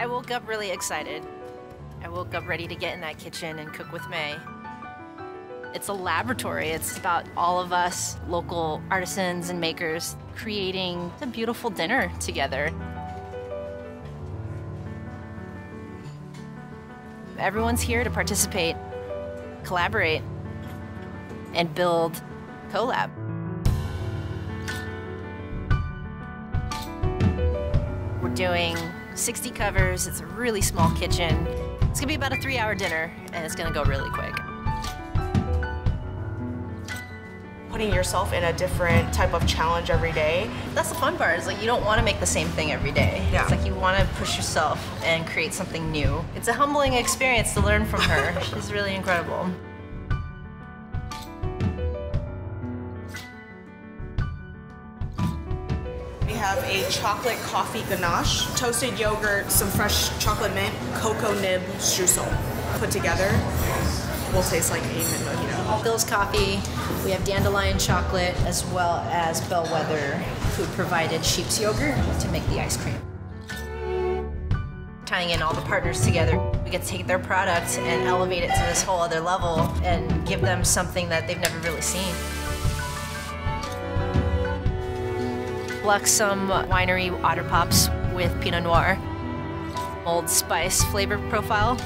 I woke up really excited. I woke up ready to get in that kitchen and cook with May. It's a laboratory. It's about all of us, local artisans and makers, creating a beautiful dinner together. Everyone's here to participate, collaborate, and build CoLab. We're doing 60 covers. It's a really small kitchen. It's gonna be about a three hour dinner and it's gonna go really quick. Putting yourself in a different type of challenge every day. That's the fun part, is like you don't wanna make the same thing every day. Yeah. It's like you wanna push yourself and create something new. It's a humbling experience to learn from her. She's really incredible. Have a chocolate coffee ganache, toasted yogurt, some fresh chocolate mint, cocoa nib streusel put together. Will taste like a mint mojito. Philz Coffee, we have dandelion chocolate as well as Bellwether, who provided sheep's yogurt to make the ice cream. Tying in all the partners together, we get to take their product and elevate it to this whole other level and give them something that they've never really seen. Bluxome Winery Otter Pops with Pinot Noir, Old Spice flavor profile,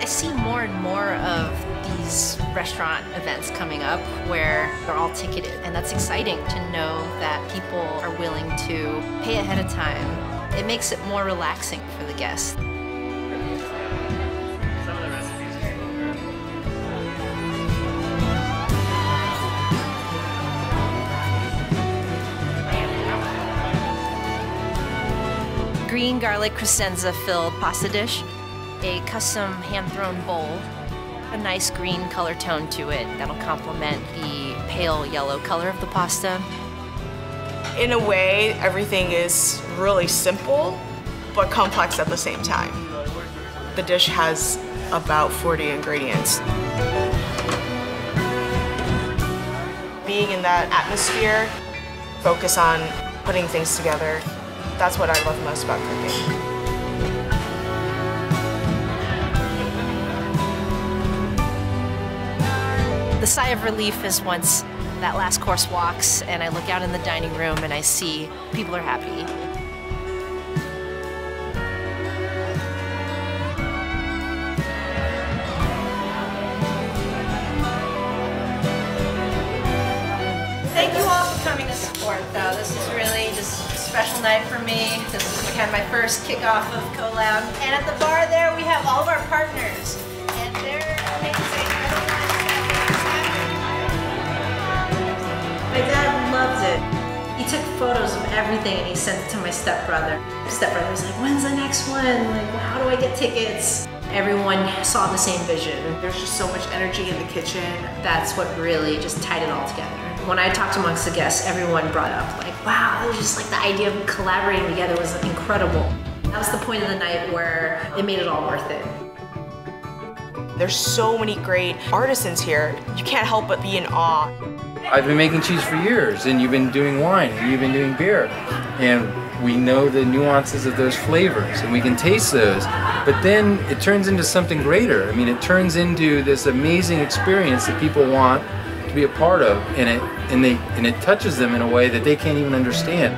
I see more and more of these restaurant events coming up where they're all ticketed, and that's exciting to know that people are willing to pay ahead of time. It makes it more relaxing for the guests. Green garlic crescenza filled pasta dish a custom hand-thrown bowl, a nice green color tone to it that'll complement the pale yellow color of the pasta. In a way, everything is really simple, but complex at the same time. The dish has about 40 ingredients. Being in that atmosphere, focus on putting things together, that's what I love most about cooking. The sigh of relief is once that last course walks and I look out in the dining room and I see people are happy. Though. This is really just a special night for me. This is kind of my first kickoff of CoLab. And at the bar there we have all of our partners and they're amazing. My dad loves it. He took photos of everything and he sent it to my stepbrother. Stepbrother was like, when's the next one? Like, how do I get tickets? Everyone saw the same vision. There's just so much energy in the kitchen. That's what really just tied it all together. When I talked amongst the guests, everyone brought up like, wow, it was just like the idea of collaborating together was incredible. That was the point of the night where it made it all worth it. There's so many great artisans here. You can't help but be in awe. I've been making cheese for years, and you've been doing wine, and you've been doing beer. And we know the nuances of those flavors, and we can taste those. But then it turns into something greater. I mean, it turns into this amazing experience that people want to be a part of, and it and they and it touches them in a way that they can't even understand.